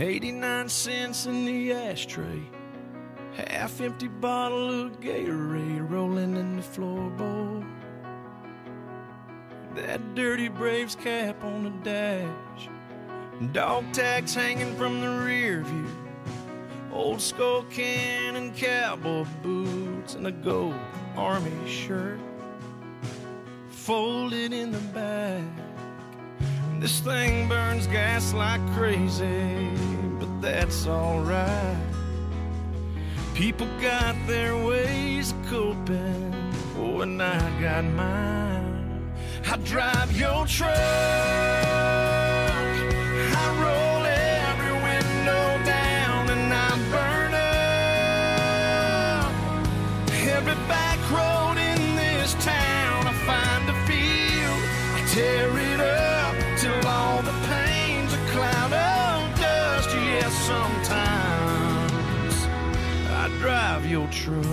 89 cents in the ashtray. Half empty bottle of Gatorade rolling in the floorboard. That dirty Braves cap on the dash. Dog tags hanging from the rear view. Old Skoal can and cowboy boots and a gold army shirt folded in the back. This thing burns gas like crazy, but that's alright. People got their ways of coping, oh, and I got mine. I drive your truck, I roll every window down, and I burn up every back road in this town. I find a field, I tear Sometimes I drive your truck.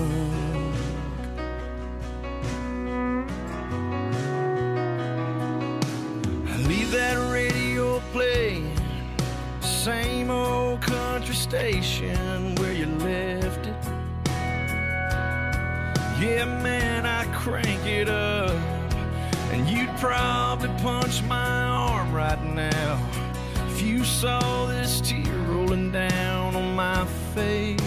I leave that radio playing, same old country station where you left it. Yeah, man, I crank it up, and you'd probably punch my arm right now if you saw this tear rolling down on my face.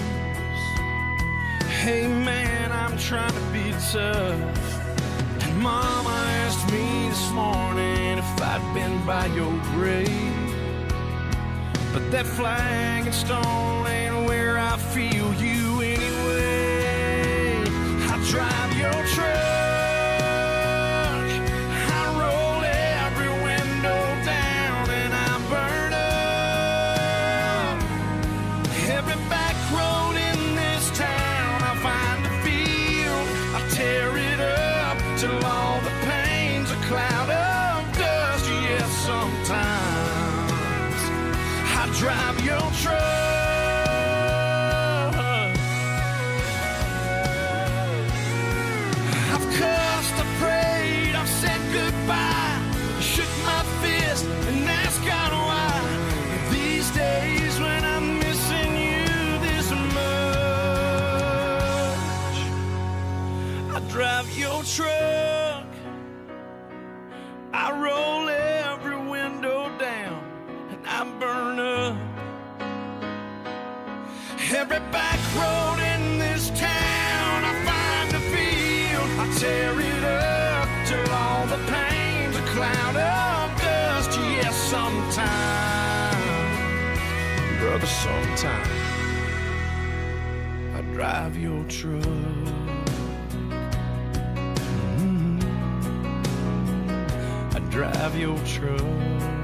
Hey, man, I'm trying to be tough. And Mama asked me this morning if I'd been by your grave. But that flag and stone ain't where I feel you anyway. I drive I drive your truck. I've cussed, I've prayed, I've said goodbye, shook my fist and asked God why. These days when I'm missing you this much, I drive your truck. I roll every burn up every back road in this town. I find a field, I tear it up till all the pain's a cloud of dust. Yes, sometime, brother, sometime I drive your truck. Mm. I drive your truck.